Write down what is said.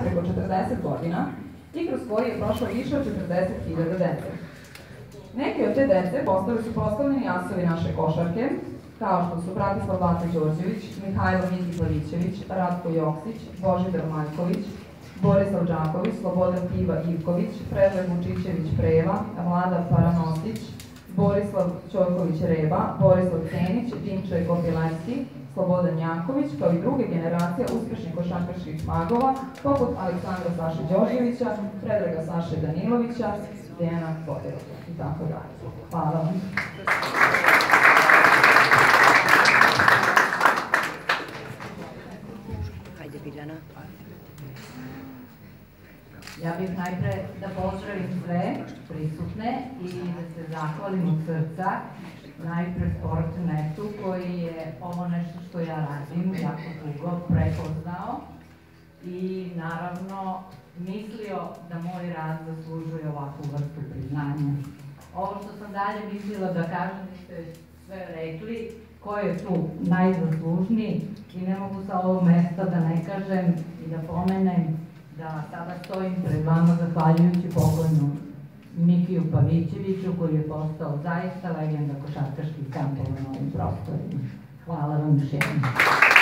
preko 40 godina i kroz koji je prošlo više od 40.000 dece. Neki od te dece postali su proslavljeni jasovi naše košarke, kao što su Bratislav Bata Đorđević, Mihajlo Miki Pavićević, Ratko Joksić, Božidar Maljković, Borislav Đaković, Slobodan Piva Ivković, Predrag Vučićević Preva, Vlada Paranosić, Borislav Ćorković Reba, Borislav Cenić, Dimčaj Kopilanski, Slobodan Janković, kao i druge generacije uspešnih košarkaških magova, poput Aleksandra Saše Đorđevića, Predraga Saše Danilovića, Dejana Podjelova i tako dalje. Hvala vam. Hajde Biljana. Ja bih najpre da pozdravim sve prisutne i da se zahvalim od srca najpre Sportnetu koji je ovo nešto što ja radim jako dugo prepoznao i naravno mislio da moj rad zaslužuje ovakvu vrstu priznanja. Ovo što sam dalje mislila da kažem, ste sve rekli, ko je tu najzaslužniji i ne mogu sa ovog mesta da ne kažem i da pomenem da sada stojim pred vama zahvaljujući pokojnom Mikiju Pavićeviću koji je postao zaista legenda košarkaških kampova na ovim prostorima. Hvala vam još jednom.